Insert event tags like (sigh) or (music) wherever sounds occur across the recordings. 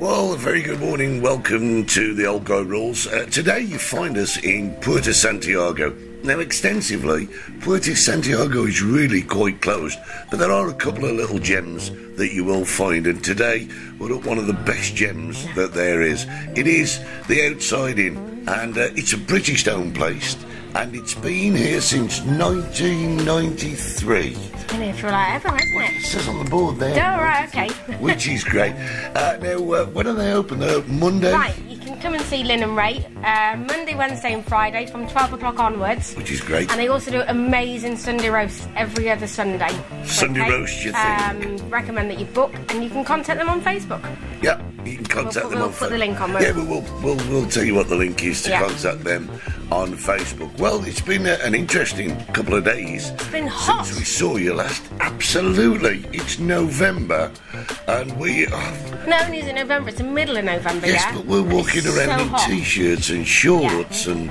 Well, a very good morning. Welcome to the Old Guy Rules. Uh, today you find us in Puerto Santiago. Now, extensively, Puerto Santiago is really quite closed, but there are a couple of little gems that you will find, and today we're at one of the best gems that there is. It is the Outside Inn, and uh, it's a British owned place, and it's been here since 1993. It's Been here for like ever, hasn't It it? says on the board there. Oh, right, okay. (laughs) Which is great. Uh, now, uh, when are they open? They're open Monday? Right, you can come and see Lynn and Ray uh, Monday, Wednesday, and Friday from 12 o'clock onwards. Which is great. And they also do amazing Sunday roasts every other Sunday. Sunday roast, you think? Um, recommend that you book, and you can contact them on Facebook. Yeah, you can contact We'll put- them we'll on put the link on, Yeah, won't we will. We'll, we'll tell you what the link is to Yeah. contact them on Facebook. Well, it's been a, an interesting couple of days. It's been hot. since we saw you last. Absolutely, it's November, and we. Are, No, only is it November, it's the middle of November, yes, yeah? but we're walking It's around so in hot. t-shirts and shorts and.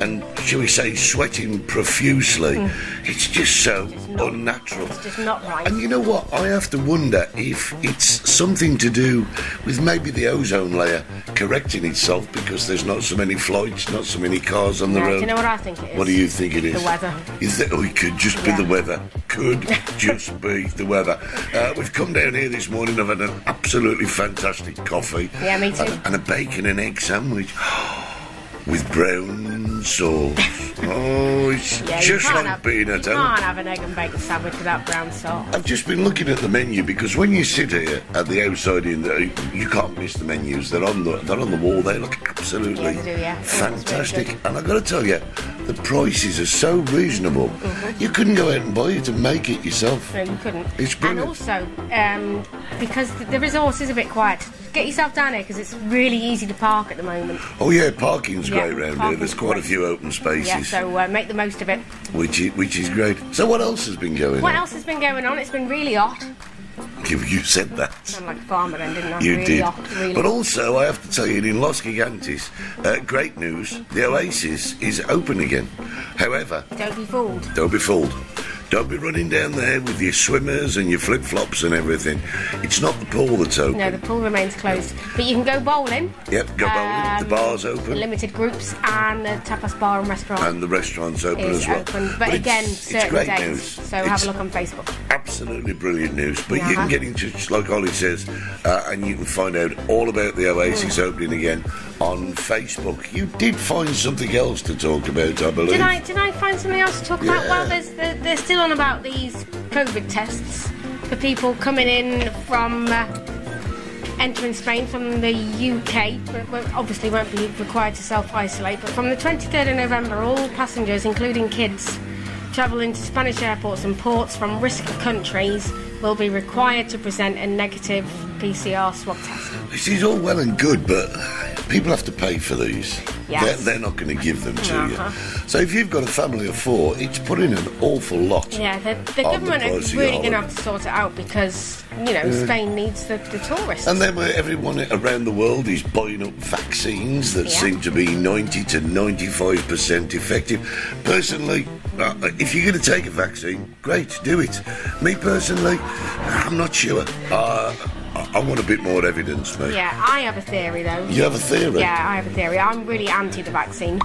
And shall we say, sweating profusely? It's just so Hmm. not- unnatural. It's just not right. And you know what? I have to wonder if it's something to do with maybe the ozone layer correcting itself because there's not so many flights, not so many cars on the Yeah, do road. you know what I think it is? What do you think it is? The weather. Is that? Oh, it could just be Yeah. the weather. Could (laughs) just be the weather. Uh, we've come down here this morning. I've had an absolutely fantastic coffee. Yeah, me too. And, and a bacon and egg sandwich. (gasps) With brown sauce. (laughs) Oh, it's Yeah, just like have, being you at home. can't have an egg and bacon sandwich without brown sauce. I've just been looking at the menu because when you sit here at the Outside Inn the, you can't miss the menus. They're on the they're on the wall. They look absolutely Yeah, they do, yeah. It's really fantastic. and I've got to tell you, the prices are so reasonable. Mm-hmm. You couldn't go out and buy it and make it yourself. No, you couldn't. It's brilliant. and also, um, because the, the resource is a bit quiet, get yourself down here because it's really easy to park at the moment. Oh yeah, parking's Yeah, great round here. There's quite a few open spaces, Yeah, so uh, make the most of it. which is, which is great. So what else has been going What on? What else has been going on? It's been really hot. (laughs) You, you said that. Sound like a farmer then, didn't I? You really did. Hot, really But hot. also, I have to tell you, in Los Gigantes, uh, great news, the Oasis is open again. However, Don't be fooled. don't be fooled. Don't be running down there with your swimmers and your flip flops and everything. It's not the pool that's open. No, the pool remains closed. But you can go bowling. Yep, go bowling. the Um, bar's open. Limited groups and the tapas bar and restaurant and the restaurant's open as well. open. But, it's- again, it's certain great days. news. So It's have a look on Facebook. Absolutely brilliant news. But you Uh-huh. can get in touch, like Ollie says, uh, and you can find out all about the Oasis opening again on Facebook. You did find something else to talk about, I believe. Did I did I find something else to talk about? Well, there's they're, they're still on about these COVID tests for people coming in from uh, entering Spain from the UK. But obviously, won't be required to self isolate. But from the 23rd of November, all passengers, including kids, travelling to Spanish airports and ports from risk countries will be required to present a negative PCR swab test. This is all well and good, but people have to pay for these. Yes. They're, they're not going to give them to Uh-huh. you. So if you've got a family of four, it's putting an awful lot. Yeah, the, the the government price are really going to have to sort it out because, you know, Spain needs the, the tourists. And then where everyone around the world is buying up vaccines that Yeah. seem to be 90 to 95% effective. Personally, uh, if you're going to take a vaccine, great, do it. Me personally, I'm not sure. Uh, I, want a bit more evidence, mate. Yeah, I have a theory though. You have a theory? Yeah, I have a theory. I'm really anti the vaccine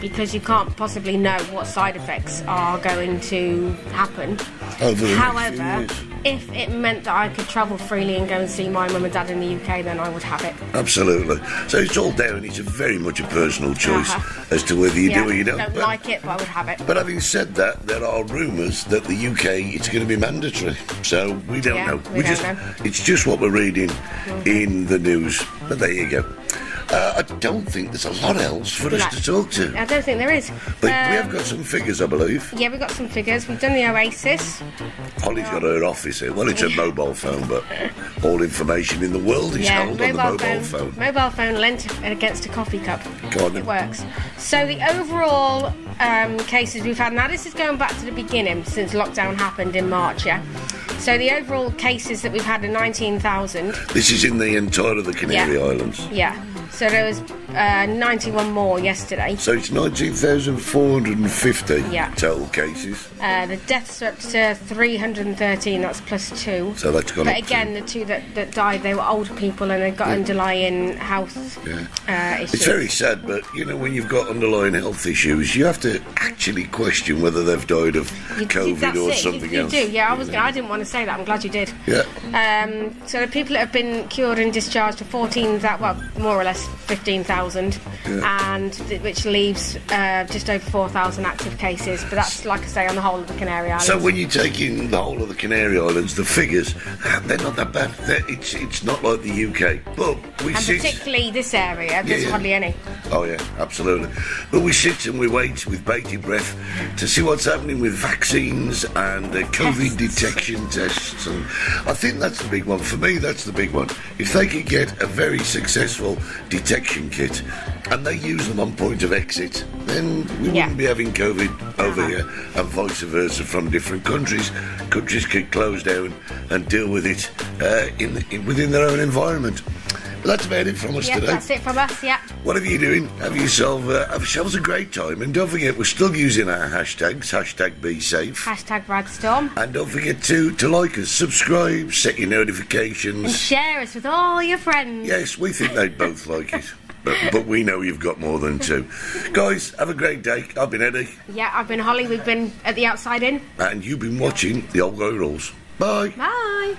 because you can't possibly know what side effects are going to happen. Over the next few However. If it meant that I could travel freely and go and see my mum and dad in the UK, then I would have it. Absolutely. So it's all down. It's a very much a personal choice Uh-huh. as to whether you yeah, do or you don't. I don't But- like it, but I would have it. But having said that, there are rumours that the UK it's going to be mandatory. So we don't Yeah, know. we don't just know. Mm-hmm. it's just what we're reading in the news. But there you go. Uh, I don't think there's a lot else for us to talk to. I don't think there is. But we Um, have got some figures, I believe. Yeah, we've got some figures. We've done the Oasis. Hollie's got her office here. Well, it's a mobile phone, but all information in the world is Yeah, held on the mobile phone. Mobile phone lent against a coffee cup. It works. So the overall um, cases we've had now, this is going back to the beginning since lockdown happened in March. Yeah. So the overall cases that we've had are 19,000. This is in the entire of the Canary Yeah. Islands. Yeah. So there was uh, 91 more yesterday. So it's 19,450 Yeah. total cases. Uh, the deaths are up to 313, that's plus two. So that's gone But again, the two that, that died, they were older people and they've got underlying health Yeah. uh, issues. It's very sad, but you know, when you've got underlying health issues, you have to actually question whether they've died of You- you- COVID or it, you- something you, else. do, yeah. I was. I didn't want to say that. I'm glad you did. Yeah. Um, so the people that have been cured and discharged for 14, that well, more or less 15,000, and th- which leaves uh, just over 4,000 active cases. But that's like I say on the whole of the Canary Islands. So when you take in the whole of the Canary Islands, the figures ah, they're not that bad. They're, it's it's not like the UK, but we and sit. particularly this area, there's yeah. hardly any. Oh yeah, absolutely. But we sit and we wait with bated breath to see what's happening with vaccines and uh, COVID detection tests, and I think that's the big one for me. That's the big one. If they could get a very successful detection kit and they use them on point of exit, then we Yeah. wouldn't be having COVID over Uh-huh. here and vice versa from different countries. Countries could close down and deal with it uh, in, in within their own environment. That's about it from us Yeah, today. that's it from us. Yeah. Whatever you're doing, have yourself uh, have yourselves a great time, and don't forget we're still using our hashtags. Hashtag be safe, Hashtag RideTheStorm. and don't forget to to like us, subscribe, set your And notifications. share us with all your friends. Yes, we think they'd both like it, (laughs) but but we know you've got more than two. Guys, have a great day. I've been Eddie, Yeah, I've been Hollie. We've been at the Outside Inn. and you've been watching the Old Guy Rules. Bye. Bye.